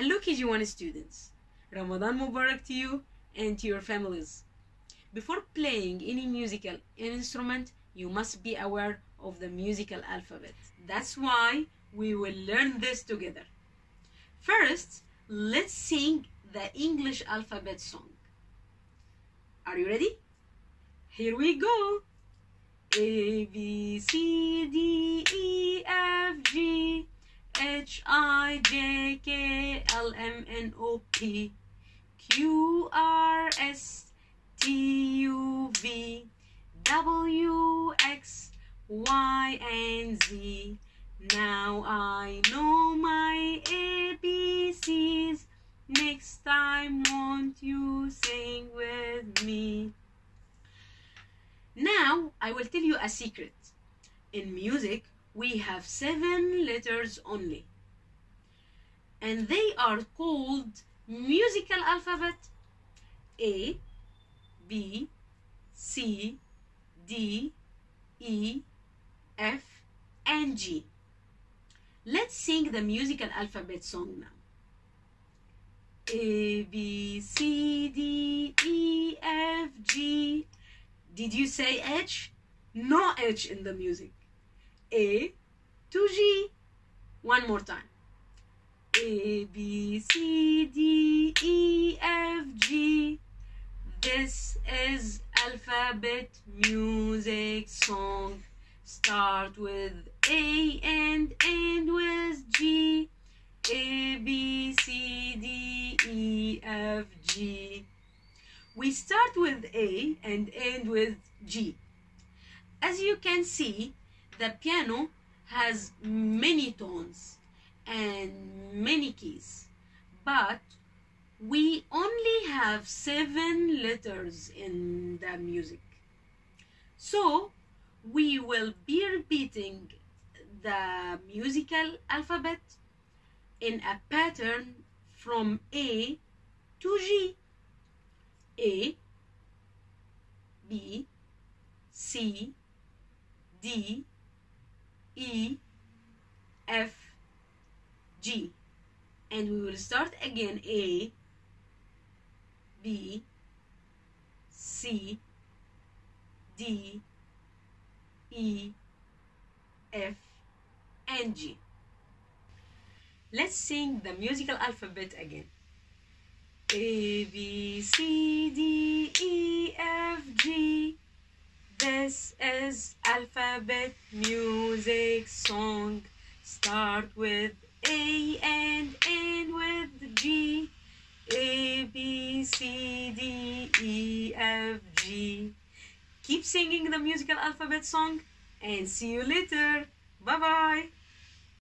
Hello KG1 students. Ramadan Mubarak to you and to your families. Before playing any musical instrument, you must be aware of the musical alphabet. That's why we will learn this together. First, let's sing the English alphabet song. Are you ready? Here we go. A B C D E F G H I J K L M N O P Q R S T U V W X Y and Z. Now I know my ABCs. Next time, won't you sing with me? Now I will tell you a secret. In music, we have seven letters only. And they are called musical alphabet A, B, C, D, E, F, and G. Let's sing the musical alphabet song now. A, B, C, D, E, F, G. Did you say H? No H in the music. A to G. One more time. A, B, C, D, E, F, G. This is alphabet music song. Start with A and end with G. A, B, C, D, E, F, G. We start with A and end with G. As you can see, the piano has many tones and many keys, but we only have seven letters in the music. So we will be repeating the musical alphabet in a pattern from A to G. A, B, C, D, E, F, G. And we will start again A, B, C, D, E, F, and G. Let's sing the musical alphabet again. A, B, C, D, E, F, G. This is alphabet music song. Start with A and end with G. A, B, C, D, E, F, G. Keep singing the musical alphabet song and see you later. Bye bye.